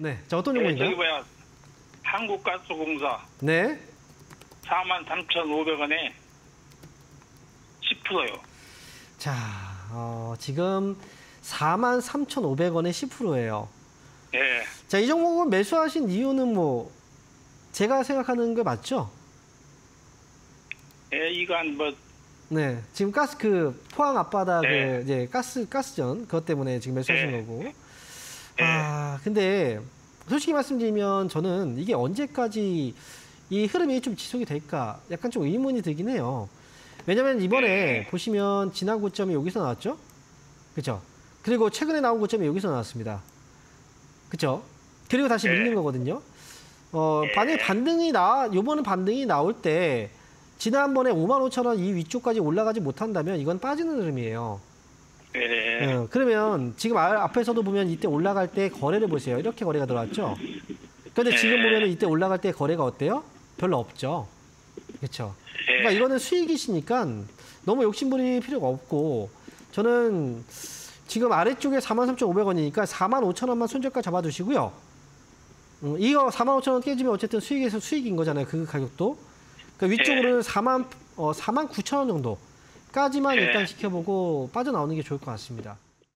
네. 자, 어떤 예, 저기 종목인가요? 뭐야 한국가스공사 네. 43,500원에 10%요. 자, 어, 지금 43,500원에 10%예요. 예. 자, 이 종목은 매수하신 이유는 뭐 제가 생각하는 게 맞죠? 예, 이건 뭐 네. 지금 가스 그 포항 앞바다 네. 그 이제 가스 가스전 그것 때문에 지금 매수하신 네. 거고. 네. 아, 근데 솔직히 말씀드리면 저는 이게 언제까지 이 흐름이 좀 지속이 될까 약간 좀 의문이 들긴 해요. 왜냐면 이번에 네. 보시면 지난 고점이 여기서 나왔죠? 그죠? 그리고 최근에 나온 고점이 여기서 나왔습니다. 그죠? 그리고 다시 네. 밀린 거거든요. 어, 네. 만약에 반등이 나, 요번에 반등이 나올 때 지난번에 5만 5천 원 이 위쪽까지 올라가지 못한다면 이건 빠지는 흐름이에요. 예. 어, 그러면 지금 아- 앞에서도 보면 이때 올라갈 때 거래를 보세요. 이렇게 거래가 들어왔죠. 근데 지금 네. 보면 이때 올라갈 때 거래가 어때요? 별로 없죠. 그렇죠. 예. 그러니까 이거는 수익이시니까 너무 욕심부릴 필요가 없고 저는 지금 아래쪽에 43,500원이니까 45,000원만 손절가 잡아두시고요. 음, 이거 45,000원 깨지면 어쨌든 수익에서 수익인 거잖아요. 그 가격도. 그러니까 위쪽으로는 4만 어, 4만 9,000원 정도 까지만 네. 일단 지켜보고 빠져나오는 게 좋을 것 같습니다.